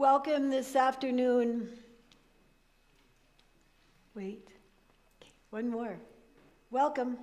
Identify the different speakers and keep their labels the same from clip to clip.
Speaker 1: Welcome this afternoon. Wait, one more. Welcome.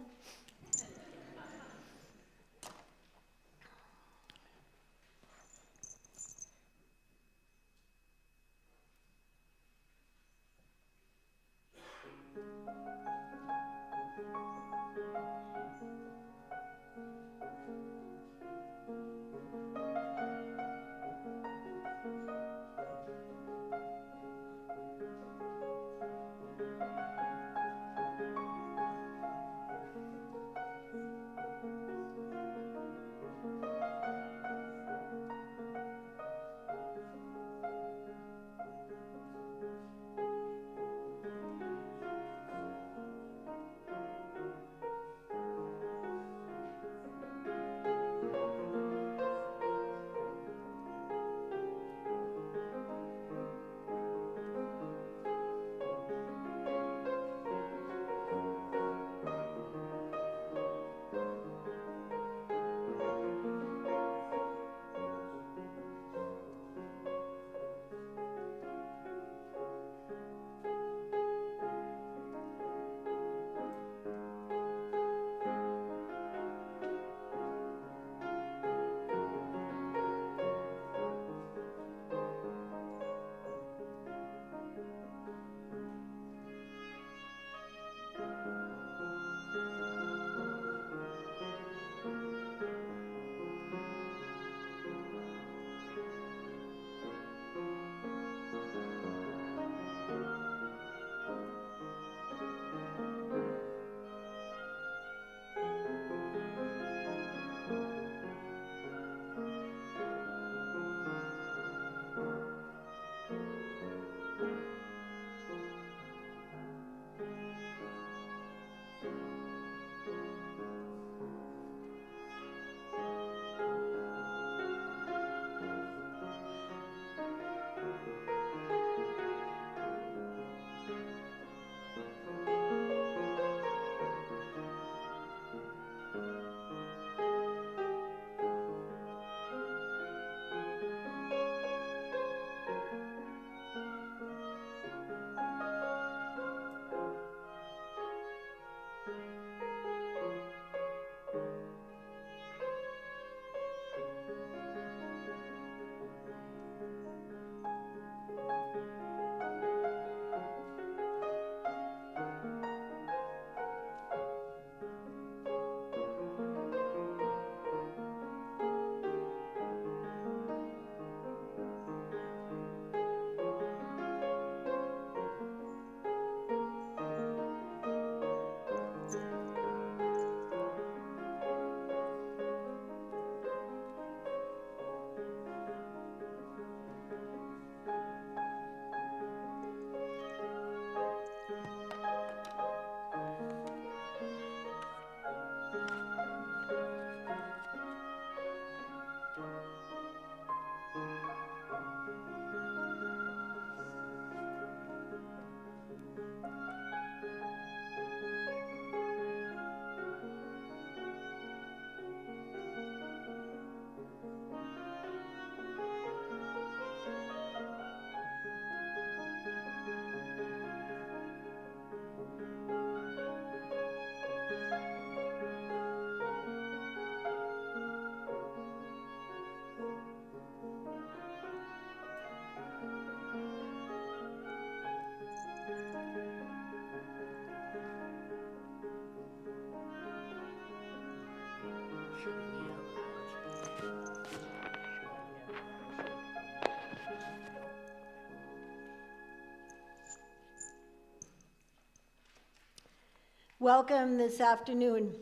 Speaker 1: Welcome this afternoon.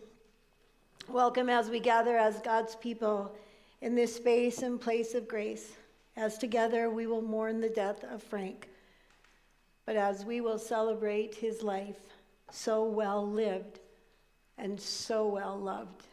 Speaker 1: Welcome as we gather as God's people in this space and place of grace. As together we will mourn the death of Frank, but as we will celebrate his life, so well lived and so well loved.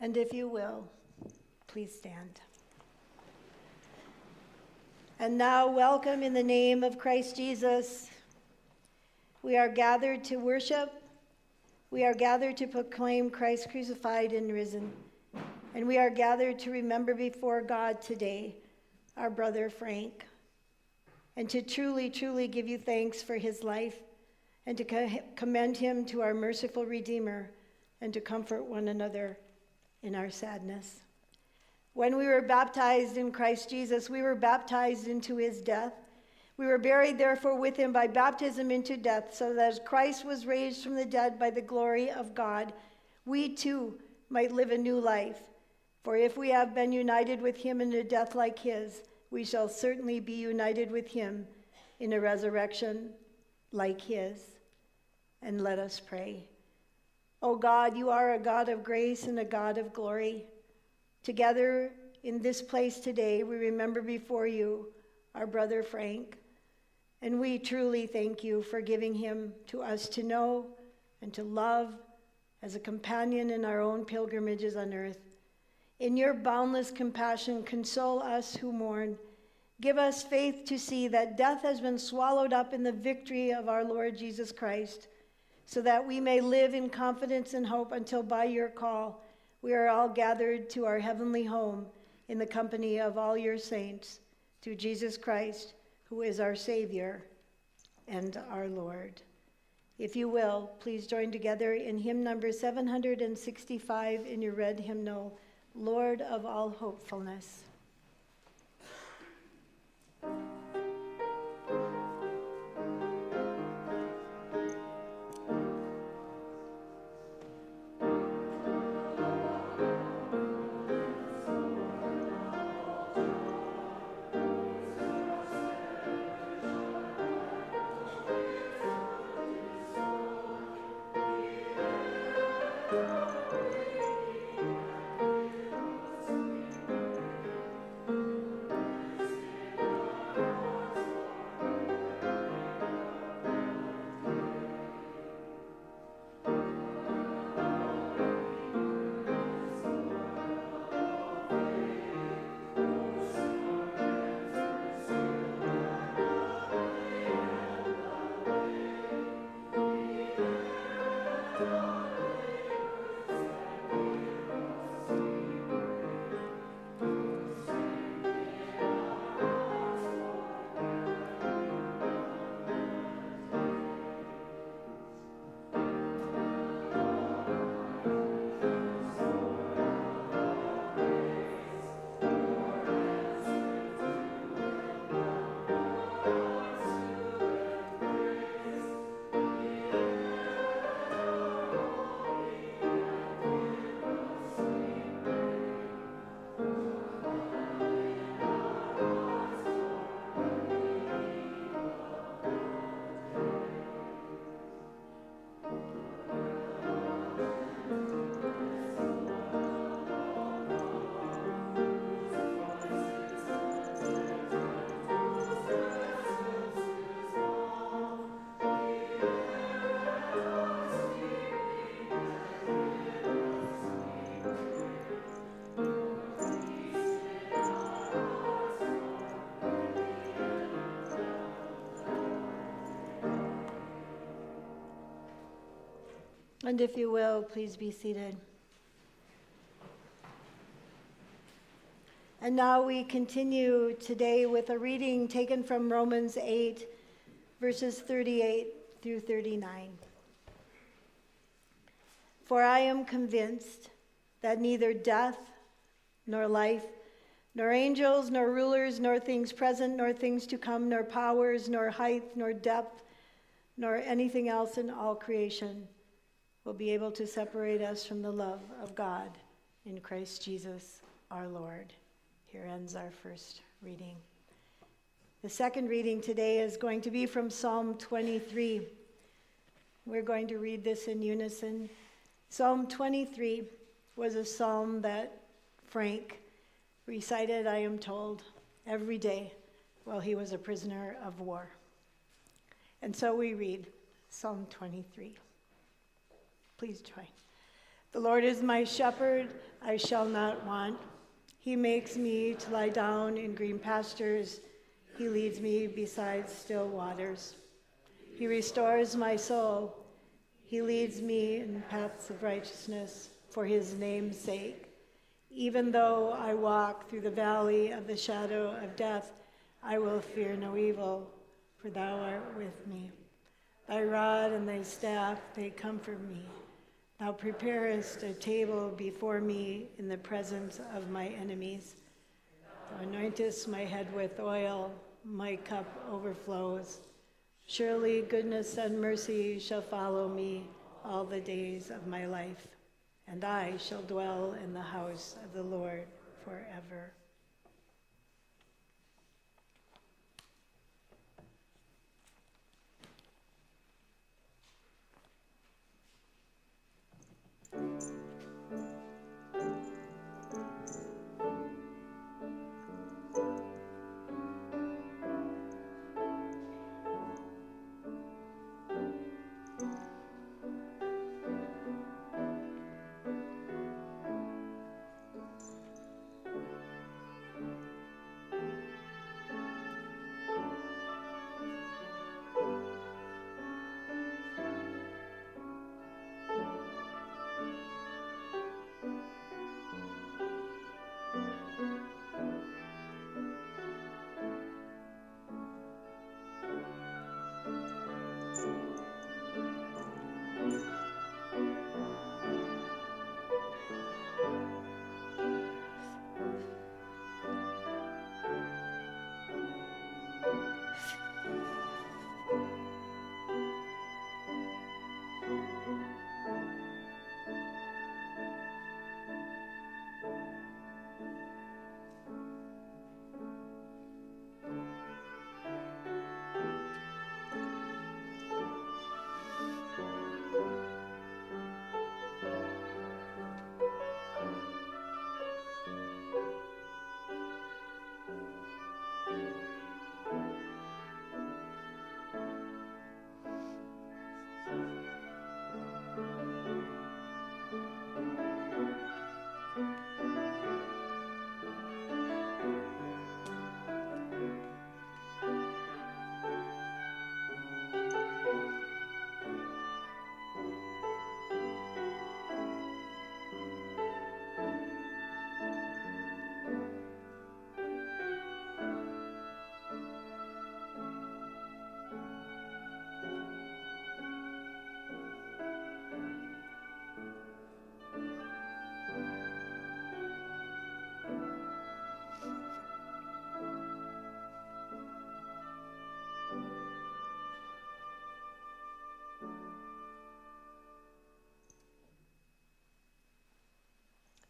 Speaker 1: And if you will, please stand. And now, welcome in the name of Christ Jesus. We are gathered to worship. We are gathered to proclaim Christ crucified and risen. And we are gathered to remember before God today our brother Frank. And to truly, truly give you thanks for his life and to commend him to our merciful Redeemer and to comfort one another in our sadness. When we were baptized in Christ Jesus, we were baptized into his death. We were buried, therefore, with him by baptism into death, so that as Christ was raised from the dead by the glory of God, we too might live a new life. For if we have been united with him in a death like his, we shall certainly be united with him in a resurrection like his. And let us pray. O oh God, you are a God of grace and a God of glory. Together in this place today, we remember before you our brother Frank, and we truly thank you for giving him to us to know and to love as a companion in our own pilgrimages on earth. In your boundless compassion, console us who mourn. Give us faith to see that death has been swallowed up in the victory of our Lord Jesus Christ so that we may live in confidence and hope until by your call we are all gathered to our heavenly home in the company of all your saints through Jesus Christ, who is our Savior and our Lord. If you will, please join together in hymn number 765 in your red hymnal, Lord of all hopefulness. And if you will, please be seated. And now we continue today with a reading taken from Romans 8, verses 38 through 39. For I am convinced that neither death, nor life, nor angels, nor rulers, nor things present, nor things to come, nor powers, nor height, nor depth, nor anything else in all creation will be able to separate us from the love of God in Christ Jesus our Lord. Here ends our first reading. The second reading today is going to be from Psalm 23. We're going to read this in unison. Psalm 23 was a psalm that Frank recited, I am told, every day while he was a prisoner of war. And so we read Psalm 23. Please join. The Lord is my shepherd, I shall not want. He makes me to lie down in green pastures. He leads me beside still waters. He restores my soul. He leads me in paths of righteousness for his name's sake. Even though I walk through the valley of the shadow of death, I will fear no evil, for thou art with me. Thy rod and thy staff, they comfort me. Thou preparest a table before me in the presence of my enemies. Thou anointest my head with oil, my cup overflows. Surely goodness and mercy shall follow me all the days of my life, and I shall dwell in the house of the Lord forever.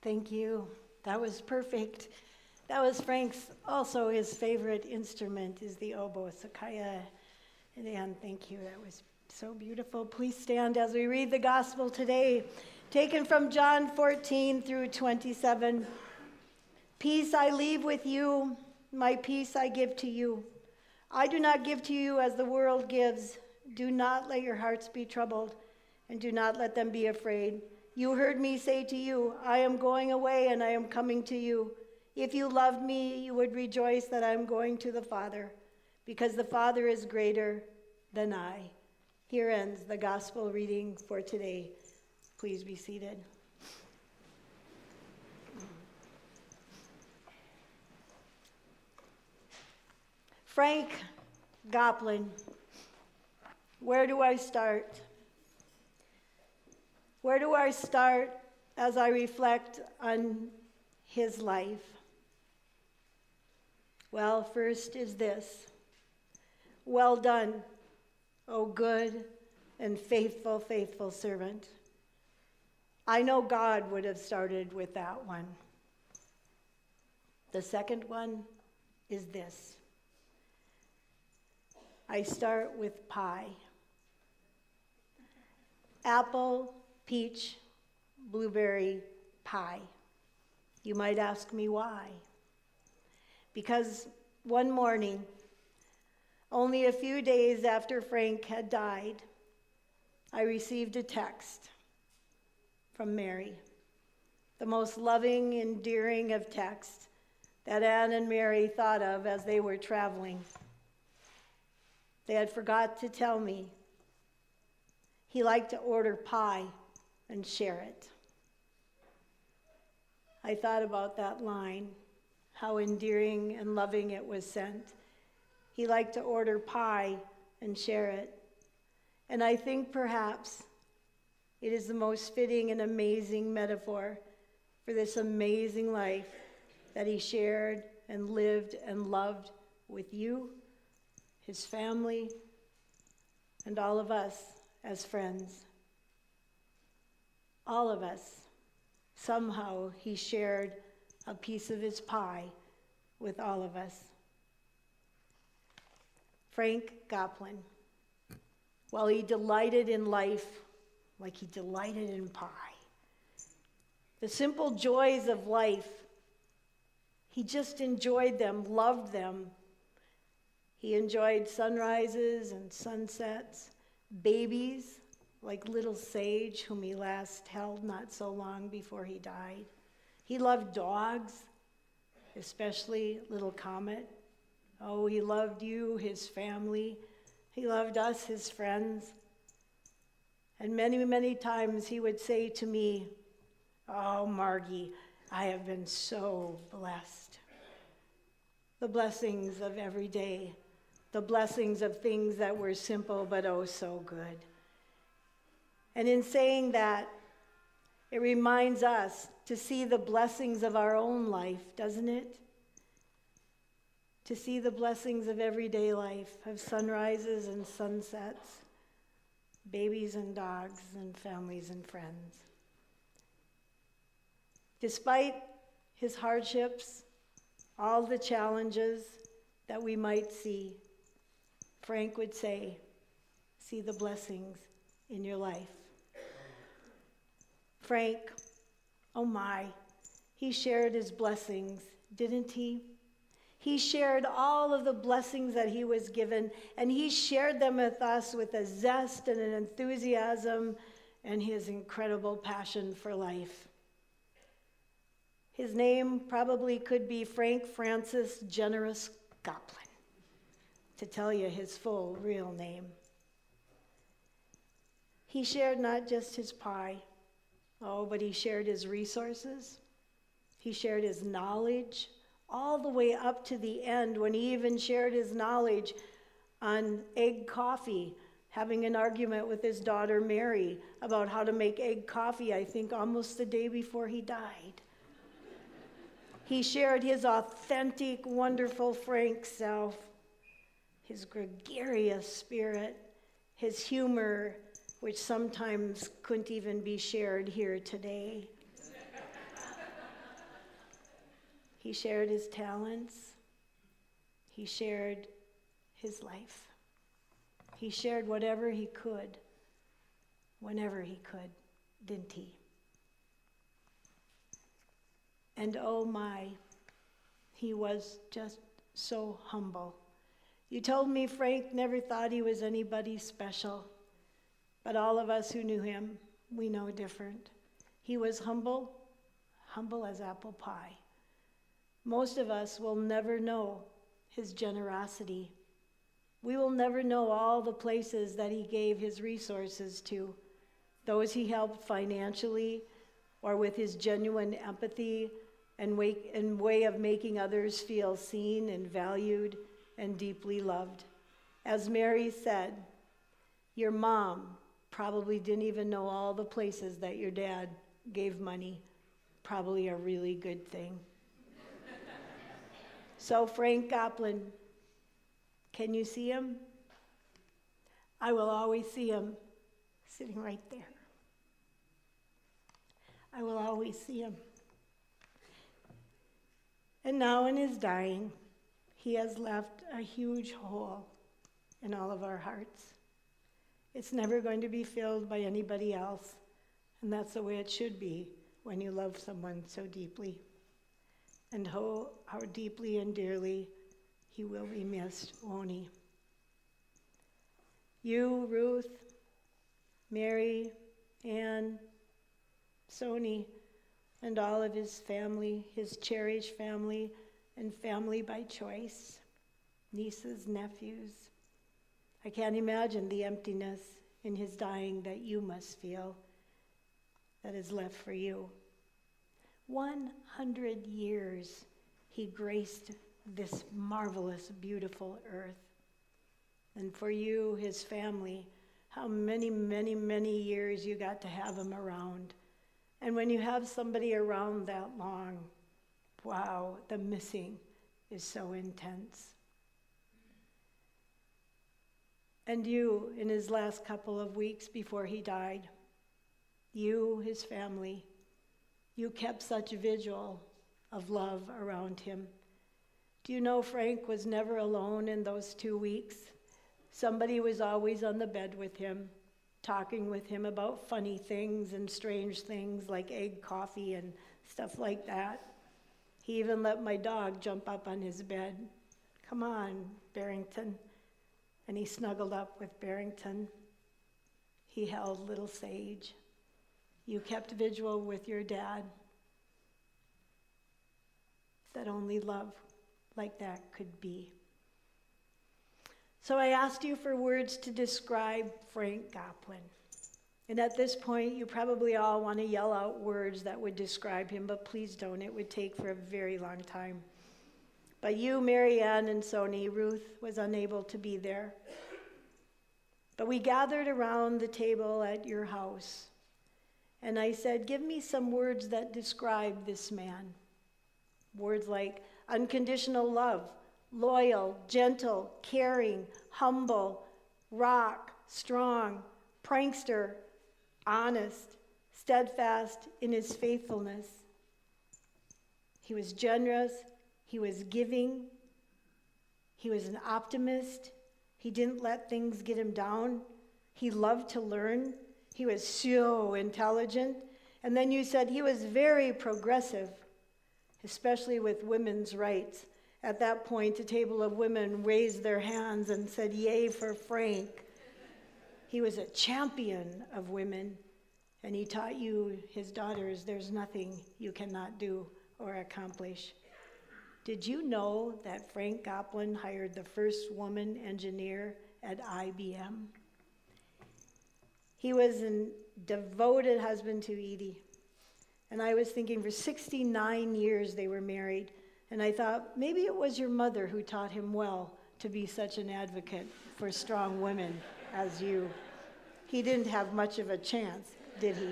Speaker 1: Thank you. That was perfect. That was Frank's, also his favorite instrument is the oboe, Sakaya. And Anne, thank you. That was so beautiful. Please stand as we read the gospel today, taken from John 14 through 27. Peace I leave with you, my peace I give to you. I do not give to you as the world gives. Do not let your hearts be troubled, and do not let them be afraid. You heard me say to you, I am going away and I am coming to you. If you loved me, you would rejoice that I am going to the Father, because the Father is greater than I. Here ends the gospel reading for today. Please be seated. Frank Goplen, where do I start? Where do I start as I reflect on his life? Well, first is this Well done, O good and faithful, faithful servant. I know God would have started with that one. The second one is this I start with pie. Apple, peach, blueberry pie. You might ask me why. Because one morning, only a few days after Frank had died, I received a text from Mary, the most loving, endearing of texts that Anne and Mary thought of as they were traveling. They had forgot to tell me he liked to order pie and share it. I thought about that line, how endearing and loving it was sent. He liked to order pie and share it. And I think perhaps it is the most fitting and amazing metaphor for this amazing life that he shared and lived and loved with you, his family, and all of us as friends. All of us, somehow, he shared a piece of his pie with all of us. Frank Goplen, while he delighted in life like he delighted in pie, the simple joys of life he just enjoyed them, loved them. He enjoyed sunrises and sunsets, babies like little Sage, whom he last held not so long before he died. He loved dogs, especially little Comet. Oh, he loved you, his family. He loved us, his friends. And many, many times he would say to me, Oh, Margie, I have been so blessed. The blessings of every day, the blessings of things that were simple but oh so good. And in saying that, it reminds us to see the blessings of our own life, doesn't it? To see the blessings of everyday life, of sunrises and sunsets, babies and dogs, and families and friends. Despite his hardships, all the challenges that we might see, Frank would say, See the blessings in your life. Frank, oh my, he shared his blessings, didn't he? He shared all of the blessings that he was given, and he shared them with us with a zest and an enthusiasm and his incredible passion for life. His name probably could be Frank Francis Generous Goplen, to tell you his full real name. He shared not just his pie, oh, but he shared his resources. He shared his knowledge all the way up to the end when he even shared his knowledge on egg coffee, having an argument with his daughter Mary about how to make egg coffee, I think almost the day before he died. He shared his authentic, wonderful, frank self, his gregarious spirit, his humor, which sometimes couldn't even be shared here today. he shared his talents, he shared his life. He shared whatever he could, whenever he could, didn't he? And oh my, he was just so humble. You told me Frank never thought he was anybody special, but all of us who knew him, we know different. He was humble, humble as apple pie. Most of us will never know his generosity. We will never know all the places that he gave his resources to, those he helped financially or with his genuine empathy and way, and way of making others feel seen and valued and deeply loved. As Mary said, your mom probably didn't even know all the places that your dad gave money. Probably a really good thing. so, Frank Goplen, can you see him? I will always see him sitting right there. I will always see him. And now, in his dying, he has left a huge hole in all of our hearts. It's never going to be filled by anybody else, and that's the way it should be when you love someone so deeply. And oh, how deeply and dearly he will be missed, won't he? You, Ruth, Mary, Anne, Sony, and all of his family, his cherished family, and family by choice, nieces, nephews. I can't imagine the emptiness in his dying that you must feel that is left for you. 100 years he graced this marvelous, beautiful earth. And for you, his family, how many, many, many years you got to have him around. And when you have somebody around that long, wow, the missing is so intense. And you, in his last couple of weeks before he died, you, his family, you kept such a vigil of love around him. Do you know Frank was never alone in those two weeks? Somebody was always on the bed with him, talking with him about funny things and strange things like egg coffee and stuff like that. He even let my dog jump up on his bed. Come on, Barrington. And he snuggled up with Barrington. He held little Sage. You kept vigil with your dad. That only love like that could be. So I asked you for words to describe Frank Goplen. And at this point, you probably all want to yell out words that would describe him, but please don't. It would take for a very long time. But you, Marianne, and Sony, Ruth was unable to be there. But we gathered around the table at your house. And I said, Give me some words that describe this man. Words like unconditional love, loyal, gentle, caring, humble, rock, strong, prankster, honest, steadfast in his faithfulness. He was generous, he was giving, he was an optimist. He didn't let things get him down. He loved to learn. He was so intelligent. And then you said he was very progressive, especially with women's rights. At that point, a table of women raised their hands and said, Yay for Frank. He was a champion of women, and he taught you, his daughters, there's nothing you cannot do or accomplish. Did you know that Frank Goplen hired the first woman engineer at IBM? He was a devoted husband to Edie. And I was thinking for 69 years they were married. And I thought, maybe it was your mother who taught him well to be such an advocate for strong women as you. He didn't have much of a chance, did he?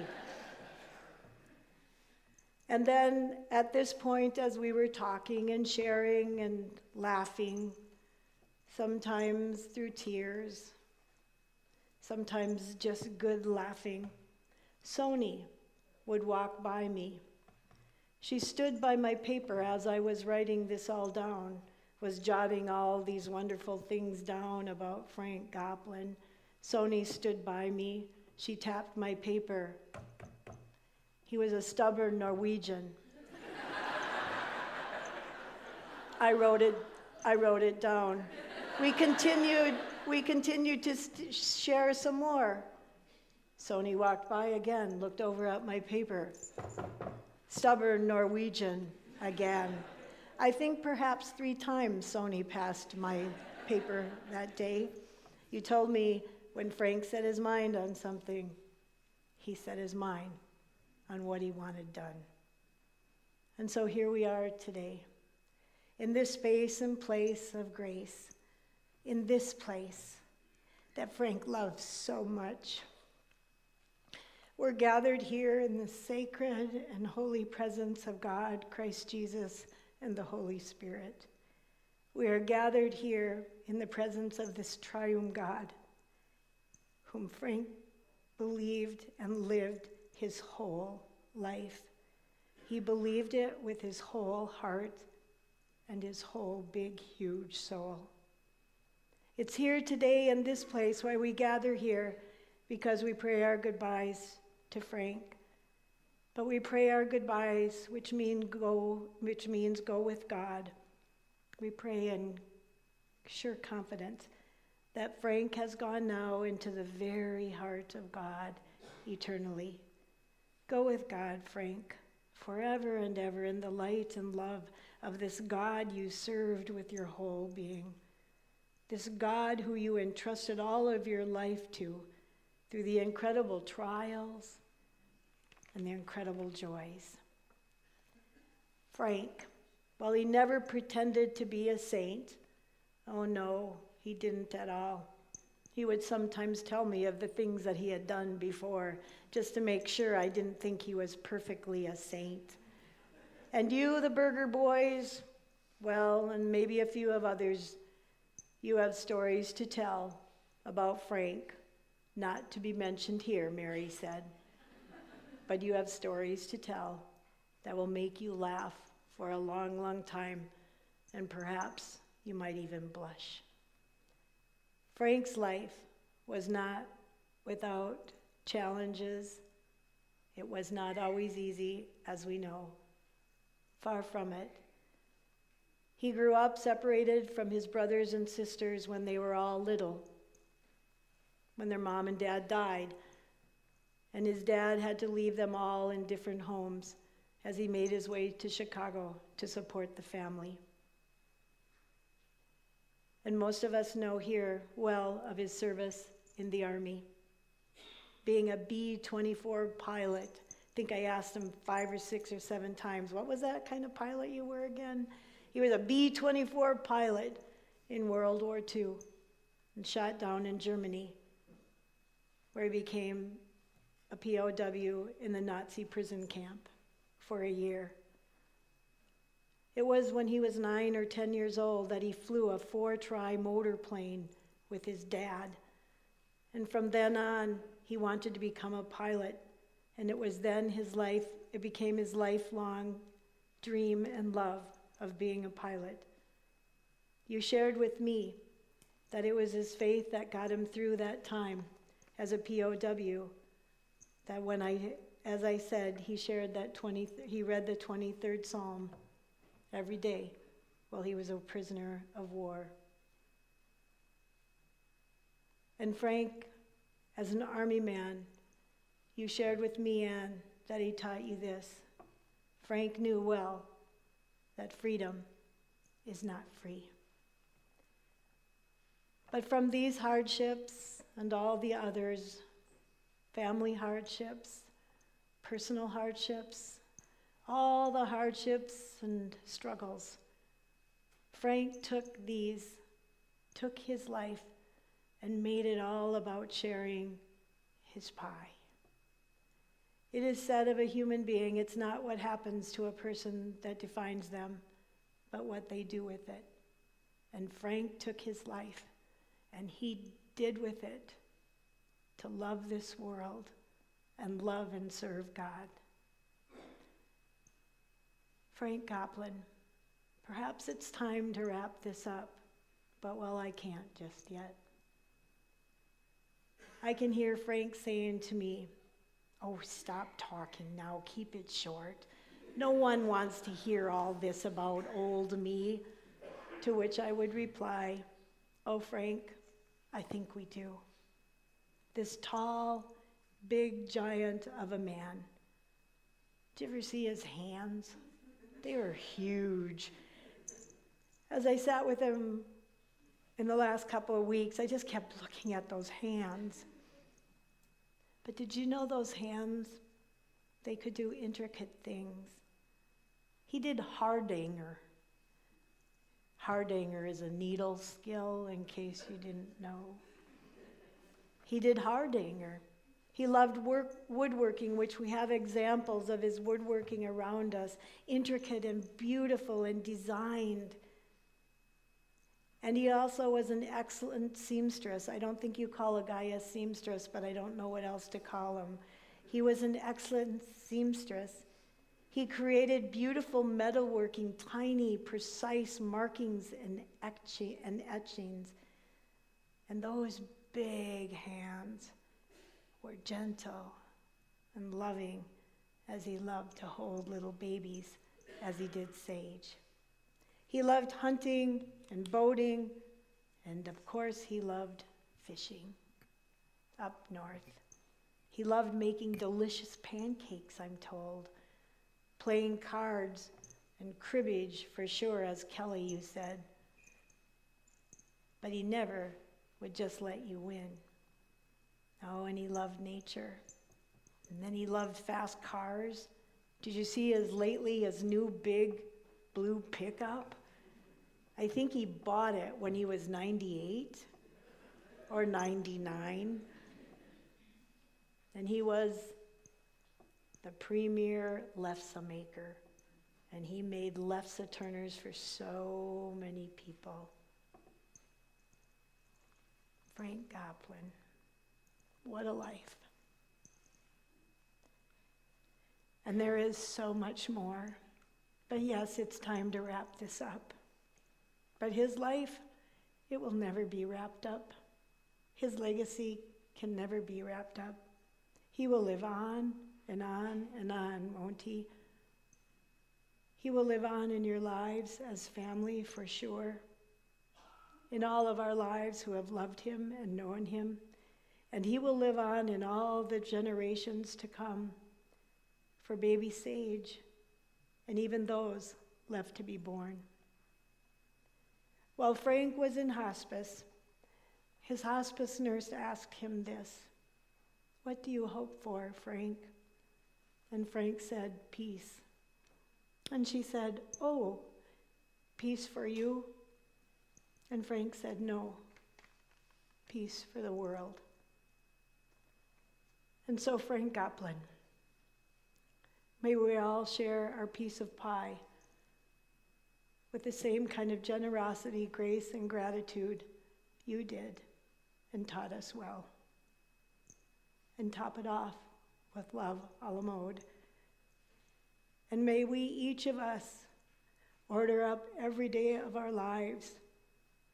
Speaker 1: And then at this point, as we were talking and sharing and laughing, sometimes through tears, sometimes just good laughing, Sony would walk by me she stood by my paper as I was writing this all down, was jotting all these wonderful things down about Frank Goplen. Sony stood by me. She tapped my paper. He was a stubborn Norwegian. I wrote it, I wrote it down. We continued, we continued to st- share some more. Sony walked by again, looked over at my paper stubborn Norwegian again. I think perhaps three times Sony passed my paper that day. You told me when Frank set his mind on something, he set his mind on what he wanted done. And so here we are today, in this space and place of grace, in this place that Frank loves so much. We're gathered here in the sacred and holy presence of God, Christ Jesus, and the Holy Spirit. We are gathered here in the presence of this triune God, whom Frank believed and lived his whole life. He believed it with his whole heart and his whole big, huge soul. It's here today in this place why we gather here because we pray our goodbyes to Frank. But we pray our goodbyes, which mean go, which means go with God. We pray in sure confidence that Frank has gone now into the very heart of God eternally. Go with God, Frank, forever and ever in the light and love of this God you served with your whole being. This God who you entrusted all of your life to through the incredible trials and the incredible joys. Frank, while he never pretended to be a saint, oh no, he didn't at all. He would sometimes tell me of the things that he had done before, just to make sure I didn't think he was perfectly a saint. And you, the Burger Boys, well, and maybe a few of others, you have stories to tell about Frank, not to be mentioned here, Mary said. But you have stories to tell that will make you laugh for a long, long time, and perhaps you might even blush. Frank's life was not without challenges. It was not always easy, as we know. Far from it. He grew up separated from his brothers and sisters when they were all little, when their mom and dad died, and his dad had to leave them all in different homes as he made his way to Chicago to support the family. And most of us know here well of his service in the Army. Being a B 24 pilot, I think I asked him five or six or seven times, what was that kind of pilot you were again? He was a B 24 pilot in World War II and shot down in Germany, where he became a POW in the Nazi prison camp for a year. It was when he was nine or 10 years old that he flew a Ford Trimotor plane with his dad. And from then on, he wanted to become a pilot. And it was then his life, it became his lifelong dream and love of being a pilot. You shared with me that it was his faith that got him through that time as a POW. That when I as I said, he shared that 20, he read the 23rd Psalm every day while he was a prisoner of war. And Frank, as an army man, you shared with me, Anne, that he taught you this. Frank knew well that freedom is not free. But from these hardships and all the others, family hardships, personal hardships, all the hardships and struggles. Frank took these, took his life, and made it all about sharing his pie. It is said of a human being, it's not what happens to a person that defines them, but what they do with it. And Frank took his life, and he did with it to love this world and love and serve God. Frank Goplen, perhaps it's time to wrap this up, but well, I can't just yet. I can hear Frank saying to me, Oh, stop talking now, keep it short. No one wants to hear all this about old me. To which I would reply, Oh, Frank, I think we do. This tall, big giant of a man. Did you ever see his hands? They were huge. As I sat with him in the last couple of weeks, I just kept looking at those hands. But did you know those hands? They could do intricate things. He did hardanger. Hardanger is a needle skill, in case you didn't know. He did hardanger. He loved work, woodworking, which we have examples of his woodworking around us, intricate and beautiful and designed. And he also was an excellent seamstress. I don't think you call a guy a seamstress, but I don't know what else to call him. He was an excellent seamstress. He created beautiful metalworking, tiny, precise markings and, etchings. And those big hands were gentle and loving as he loved to hold little babies as he did Sage. He loved hunting and boating And of course, he loved fishing up north. He loved making delicious pancakes, I'm told, playing cards and cribbage for sure, as Kelly, you said. But he never would just let you win. Oh, and he loved nature. And then he loved fast cars. Did you see his lately his new big blue pickup? I think he bought it when he was 98 or 99. And he was the premier Lefse maker. And he made Lefse turners for so many people. Frank Goplen. What a life. And there is so much more. But yes, it's time to wrap this up. But his life, it will never be wrapped up. His legacy can never be wrapped up. He will live on and on and on, won't he? He will live on in your lives as family for sure. In all of our lives who have loved him and known him. And he will live on in all the generations to come for baby Sage and even those left to be born. While Frank was in hospice, his hospice nurse asked him this what do you hope for, Frank? And Frank said, Peace. And she said, Oh, peace for you? And Frank said, No, peace for the world. And so, Frank Goplen, may we all share our piece of pie with the same kind of generosity, grace, and gratitude you did and taught us well and top it off with love a la mode. And may we, each of us, order up every day of our lives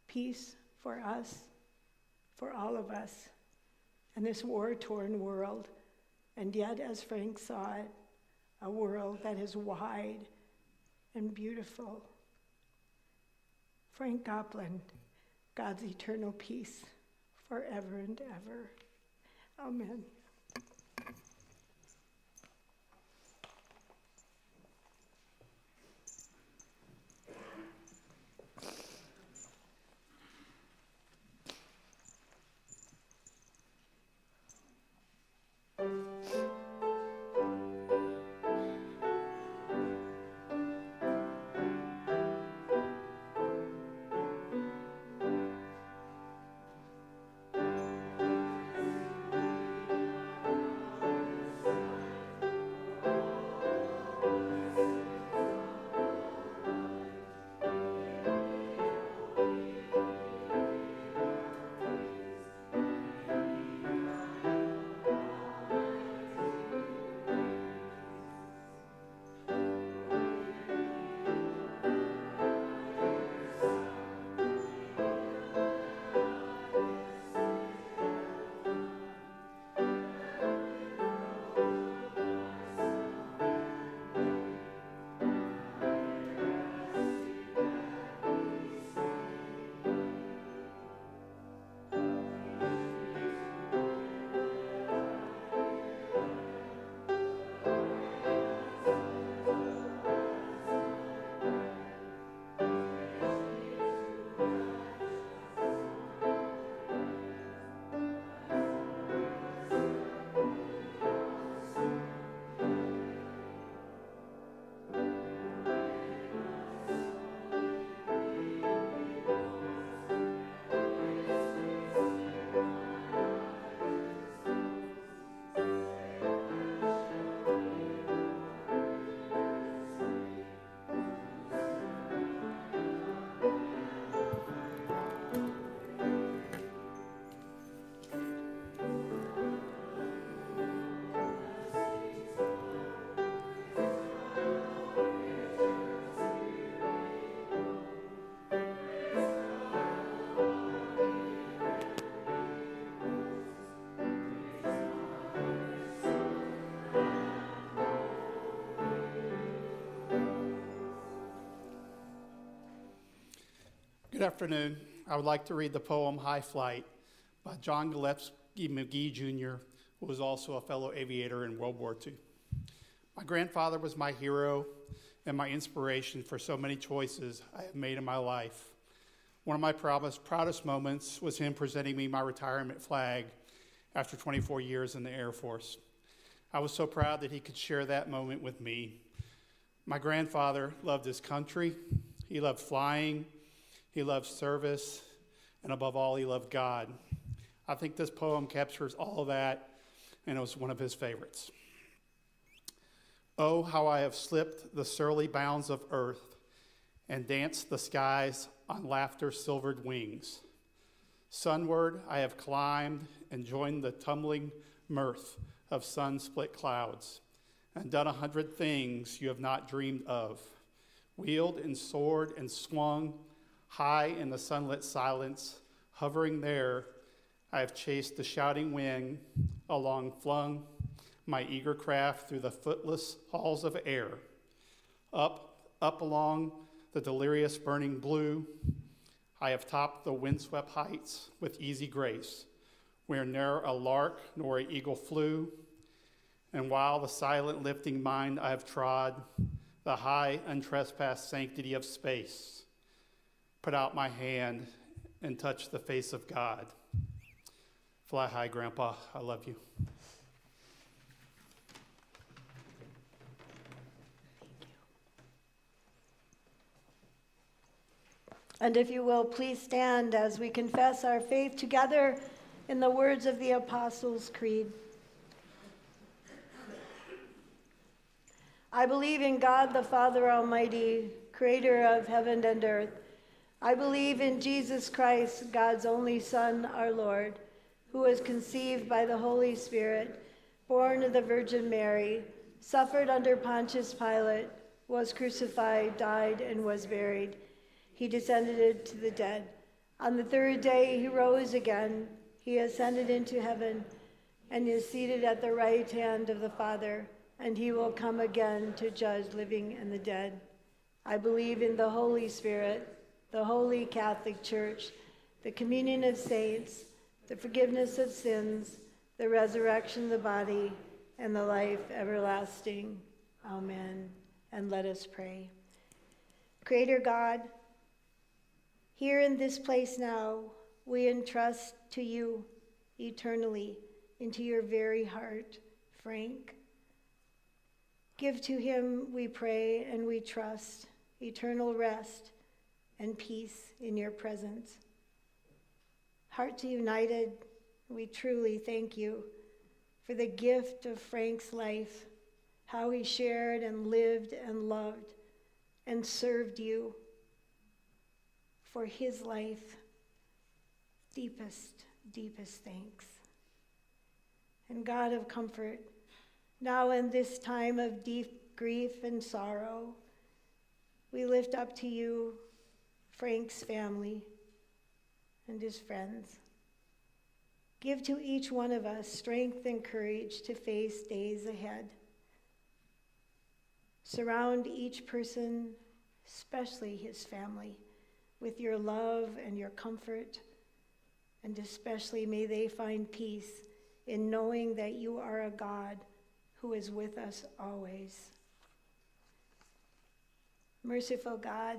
Speaker 1: peace for us, for all of us, in this war torn world. And yet, as Frank saw it, a world that is wide and beautiful. Frank Goplen, God's eternal peace forever and ever. Amen.
Speaker 2: Afternoon. I would like to read the poem High Flight by John Gillespie Magee Jr., who was also a fellow aviator in World War II. My grandfather was my hero and my inspiration for so many choices I have made in my life. One of my proudest moments was him presenting me my retirement flag after 24 years in the Air Force. I was so proud that he could share that moment with me. My grandfather loved his country, he loved flying, he loved service, and above all, he loved God. I think this poem captures all of that, and it was one of his favorites. Oh, how I have slipped the surly bounds of earth and danced the skies on laughter silvered wings. Sunward I have climbed and joined the tumbling mirth of sun split clouds, and done a hundred things you have not dreamed of, wheeled and soared and swung high in the sunlit silence, hovering there. I have chased the shouting wind along, flung my eager craft through the footless halls of air, up, up along the delirious burning blue. I have topped the windswept heights with easy grace, where ne'er a lark nor a eagle flew. And while the silent lifting mind I have trod, the high untrespassed sanctity of space, put out my hand and touch the face of God. Fly high, Grandpa. I love you.
Speaker 1: And if you will, please stand as we confess our faith together in the words of the Apostles' Creed. I believe in God the Father Almighty, creator of heaven and earth. I believe in Jesus Christ, God's only Son, our Lord, who was conceived by the Holy Spirit, born of the Virgin Mary, suffered under Pontius Pilate, was crucified, died, and was buried he descended to the dead. On the third day, he rose again. He ascended into heaven and is seated at the right hand of the Father, and he will come again to judge living and the dead. I believe in the Holy Spirit, the holy Catholic Church, the communion of saints, the forgiveness of sins, the resurrection of the body, and the life everlasting. Amen. And let us pray. Creator God, here in this place now, we entrust to you eternally into your very heart, Frank. Give to him, we pray and we trust, eternal rest and peace in your presence. Hearts united, we truly thank you for the gift of Frank's life, how he shared and lived and loved and served you for his life. Deepest, deepest thanks. And God of comfort, now in this time of deep grief and sorrow, we lift up to you Frank's family and his friends. Give to each one of us strength and courage to face days ahead. Surround each person, especially his family, with your love and your comfort. And especially may they find peace in knowing that you are a God who is with us always. Merciful God,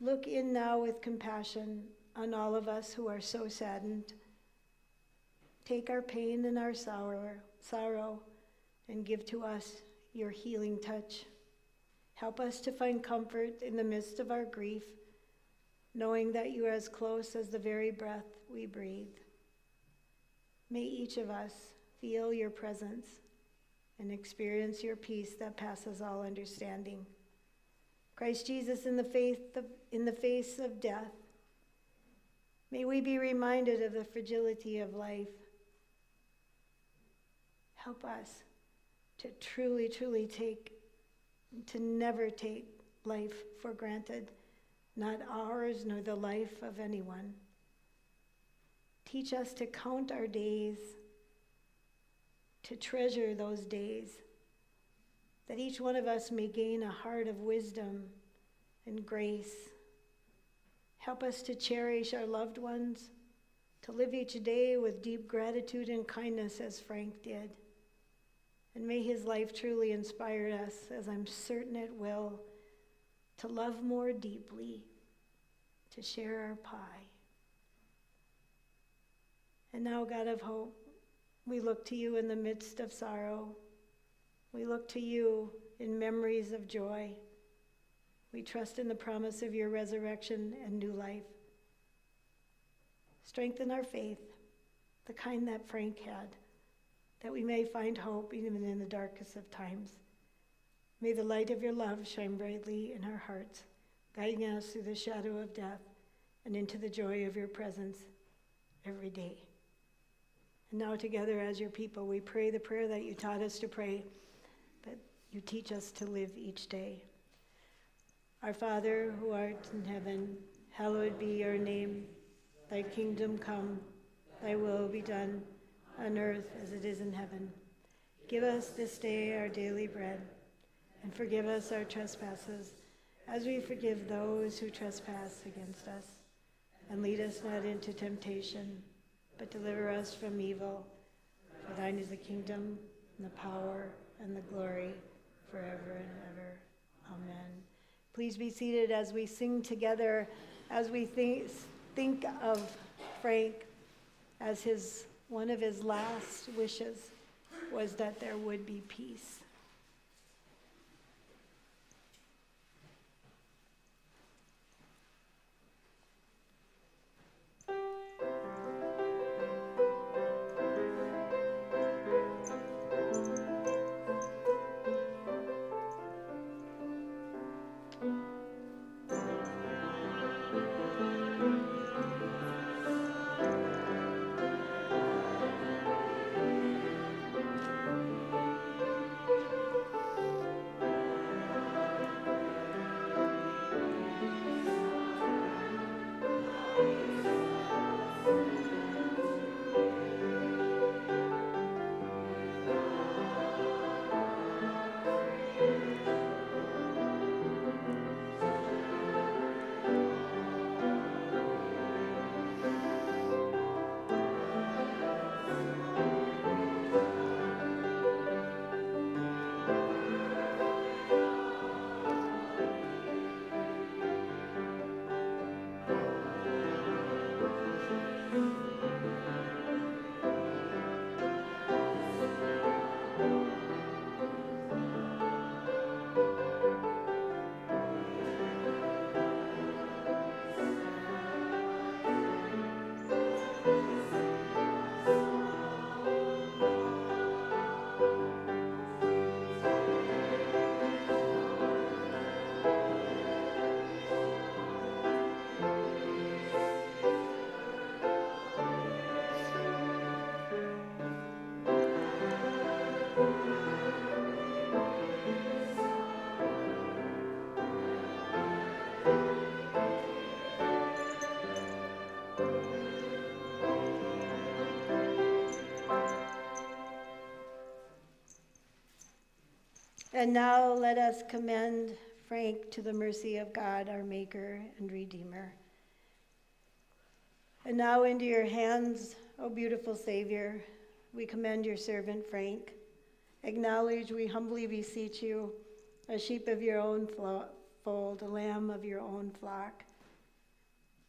Speaker 1: look in now with compassion on all of us who are so saddened. Take our pain and our sorrow, sorrow and give to us your healing touch. Help us to find comfort in the midst of our grief knowing that you are as close as the very breath we breathe. May each of us feel your presence and experience your peace that passes all understanding. Christ Jesus, in the, faith of, in the face of death, may we be reminded of the fragility of life. Help us to truly, truly take, to never take life for granted not ours nor the life of anyone. Teach us to count our days, to treasure those days, that each one of us may gain a heart of wisdom and grace Help us to cherish our loved ones, to live each day with deep gratitude and kindness as Frank did. And may his life truly inspire us, as I'm certain it will, to love more deeply, to share our pie. And now, God of hope, we look to you in the midst of sorrow. We look to you in memories of joy. We trust in the promise of your resurrection and new life. Strengthen our faith, the kind that Frank had, that we may find hope even in the darkest of times. May the light of your love shine brightly in our hearts, guiding us through the shadow of death and into the joy of your presence every day. And now, together as your people, we pray the prayer that you taught us to pray, you teach us to live each day. Our Father, who art in heaven, hallowed be your name. Thy kingdom come, thy will be done, on earth as it is in heaven. Give us this day our daily bread, and forgive us our trespasses, as we forgive those who trespass against us. And lead us not into temptation but deliver us from evil. For thine is the kingdom, and the power, and the glory, forever and ever. Amen. Please be seated as we sing together, as we think, think of Frank as his one of his last wishes was that there would be peace. And now let us commend Frank to the mercy of God, our Maker and Redeemer. And now into your hands, O beautiful Savior, we commend your servant Frank. Acknowledge, we humbly beseech you, a sheep of your own fold, a lamb of your own flock.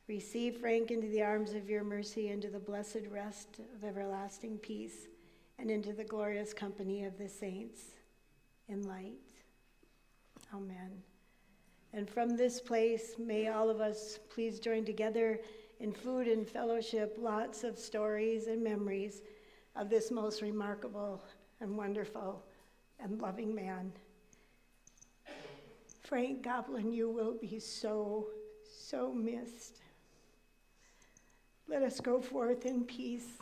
Speaker 1: Receive Frank into the arms of your mercy, into the blessed rest of everlasting peace, and into the glorious company of the saints in light. Amen. And from this place, may all of us please join together in food and fellowship, lots of stories and memories of this most remarkable and wonderful and loving man. Frank Goplen, you will be so, so missed. Let us go forth in peace,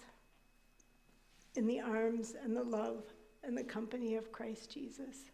Speaker 1: in the arms and the love and the company of Christ Jesus.